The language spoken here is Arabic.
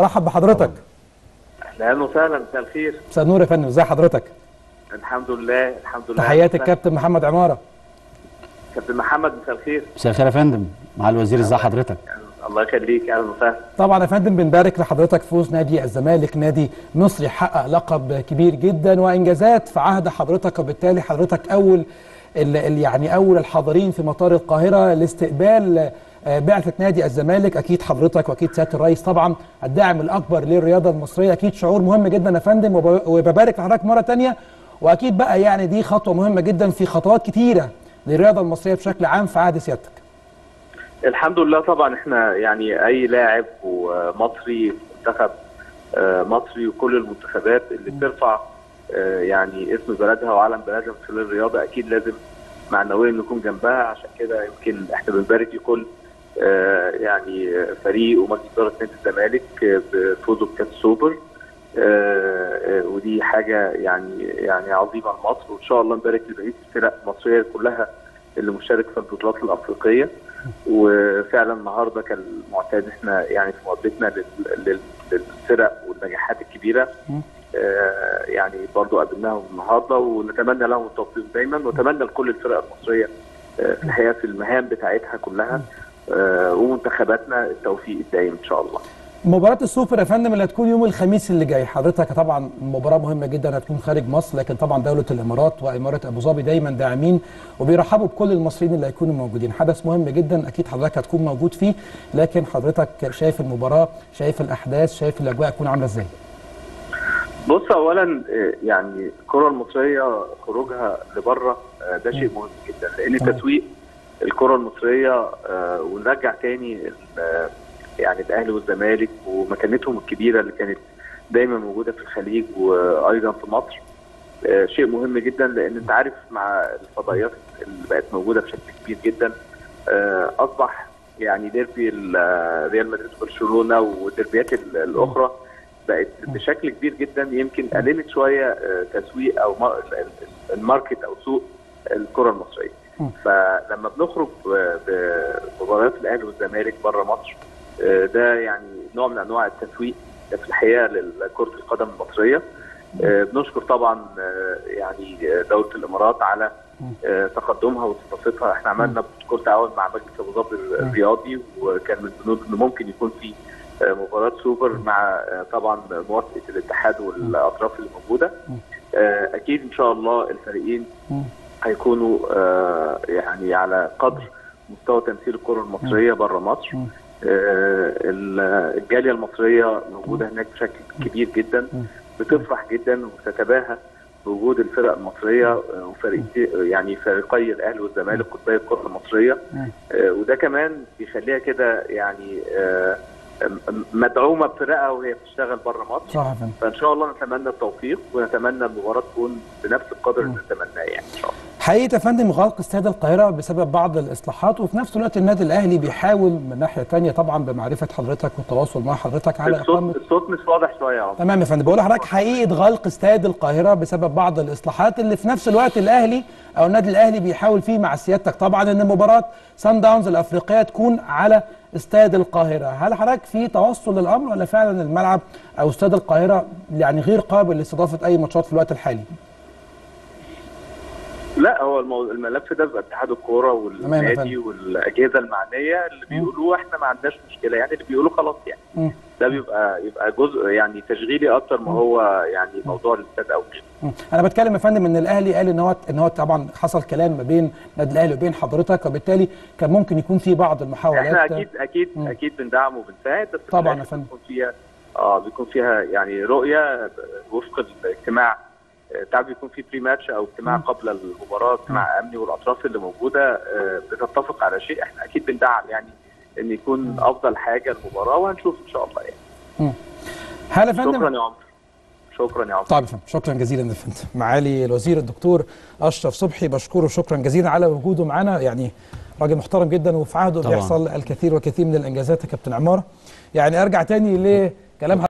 برحب بحضرتك. أهلا وسهلا مساء الخير. مساء النور يا فندم. ازي حضرتك؟ الحمد لله الحمد لله. تحياتي. الكابتن محمد عمارة. كابتن محمد مساء الخير. مساء الخير يا فندم. مع الوزير ازي حضرتك؟ الله يخليك أهلا وسهلا. طبعا يا فندم بنبارك لحضرتك فوز نادي الزمالك نادي مصري حقق لقب كبير جدا وإنجازات في عهد حضرتك وبالتالي حضرتك أول يعني أول الحاضرين في مطار القاهرة لاستقبال بعثة نادي الزمالك أكيد حضرتك وأكيد سيادة الرئيس طبعا الداعم الأكبر للرياضة المصرية. أكيد شعور مهم جدا يا فندم وب- وببارك لحضرتك مرة تانية. وأكيد بقى يعني دي خطوة مهمة جدا في خطوات كتيرة للرياضة المصرية بشكل عام في عهد سيادتك. الحمد لله طبعا إحنا يعني أي لاعب ومصري منتخب آه، مصري وكل المنتخبات اللي بترفع آه، يعني اسم بلدها وعلم بلدها من خلال الرياضة أكيد لازم معنويا نكون جنبها. عشان كده يمكن إحنا بنبارك لكل آه، يعني فريق ومجلس إدارة نادي الزمالك آه، بفوزه بكاس السوبر آه، آه، ودي حاجة يعني يعني عظيمة لمصر. وإن شاء الله نبارك لبقيه الفرق المصرية كلها اللي مشارك في البطولات الأفريقية. وفعلا النهارده كان المعتاد إحنا يعني في مقابلتنا لل- للفرق والنجاحات الكبيرة. آه، يعني برضو قابلناهم النهارده ونتمنى لهم التوفيق دايما ونتمنى لكل الفرق المصرية آه، في الحقيقة في المهام بتاعتها كلها. آه، ومنتخباتنا التوفيق الدائم إن شاء الله. مباراة السوبر يا فندم اللي هتكون يوم الخميس اللي جاي حضرتك طبعا مباراة مهمة جدا هتكون خارج مصر لكن طبعا دولة الإمارات وإمارة أبو ظبي دايما داعمين وبيرحبوا بكل المصريين اللي هيكونوا موجودين حدث مهم جدا أكيد حضرتك هتكون موجود فيه لكن حضرتك شايف المباراة شايف الأحداث شايف الأجواء هتكون عاملة إزاي بص اولا آه، يعني الكرة المصرية خروجها لبره آه، ده شيء مهم جدا لأن تمام. الكرة المصرية آه، ونرجع تاني آه، يعني الأهلي والزمالك ومكانتهم الكبيرة اللي كانت دايما موجودة في الخليج وأيضا في مصر آه، شيء مهم جدا لأن أنت عارف مع الفضائيات اللي بقت موجودة بشكل كبير جدا أصبح يعني ديربي ال- ريال مدريد وبرشلونة والديربيات ال- الأخرى بقت بشكل كبير جدا يمكن قللت شوية تسويق أو ما- ال- ال- ال market أو سوق الكرة المصرية. فلما بنخرج بمباريات الأهلي والزمالك بره مصر آه، ده يعني نوع من أنواع التسويق في الحقيقة لكرة القدم المصرية. آه، بنشكر طبعا آه، يعني دولة الإمارات على تقدمها واستضافتها إحنا عملنا بروتوكول تعاون مع مجلس أبو ظبي الرياضي وكان من البنود انه ممكن يكون في مباراة سوبر مع طبعا موافقة الاتحاد والأطراف اللي موجودة. أكيد إن شاء الله الفريقين. هيكونوا آه، يعني على قدر مستوى تمثيل الكرة المصرية بره مصر. آه، ال- الجالية المصرية موجودة هناك بشكل كبير جدا بتفرح جدا وتتباهى بوجود الفرق المصرية آه، وفريق يعني فريقي الأهلي والزمالك قطبي الكرة المصرية. وده كمان بيخليها كده يعني مدعومة بفرقها وهي بتشتغل بره مصر. صح فإن شاء الله نتمنى التوفيق ونتمنى المباراة تكون بنفس القدر اللي نتمناه يعني إن شاء الله. حقيقة يا فندم غلق استاد القاهرة بسبب بعض الإصلاحات وفي نفس الوقت النادي الأهلي بيحاول من ناحية تانية طبعا بمعرفة حضرتك والتواصل مع حضرتك على الصوت الصوت مش واضح شوية يا تمام يا فندم. بقول لحضرتك حقيقة غلق استاد القاهرة بسبب بعض الإصلاحات اللي في نفس الوقت الأهلي أو النادي الأهلي بيحاول فيه مع سيادتك. طبعا إن مباراة سان داونز الأفريقية تكون على استاد القاهرة. هل حضرتك في توصل للأمر ولا فعلا الملعب أو استاد القاهرة يعني غير قابل لاستضافة أي ماتشات في الوقت الحالي؟ لا هو المو... الملف ده بيبقى اتحاد الكورة والنادي والأجهزة المعنية اللي بيقولوا إحنا ما عندناش مشكلة يعني اللي بيقولوا خلاص يعني مم. ده بيبقى يبقى جزء يعني تشغيلي أكتر ما هو يعني موضوع الاستاد أو مم. أنا بتكلم يا فندم إن الأهلي قال إن هو إن هو طبعا حصل كلام ما بين النادي الأهلي وبين حضرتك وبالتالي كان ممكن يكون في بعض المحاولات إحنا أكيد أكيد مم. أكيد بندعم وبنساعد بس طبعاً يا فندم. بيكون فيها آه بيكون فيها يعني رؤية وفق الاجتماع تعب بيكون في بري ماتش أو اجتماع قبل المباراة اجتماع أمني والأطراف اللي موجودة آه، بتتفق على شيء. إحنا أكيد بندعم يعني إن يكون أفضل حاجة المباراة وهنشوف إن شاء الله يعني. هل يا فندم. شكرا يا عمر. شكرا يا عمر. طيب فندم شكرا جزيلا يا فندم. معالي الوزير الدكتور أشرف صبحي بشكره شكرا جزيلا على وجوده معنا. يعني راجل محترم جدا وفي عهده طبعاً. بيحصل الكثير والكثير من الإنجازات يا كابتن عمار. يعني أرجع تاني لكلام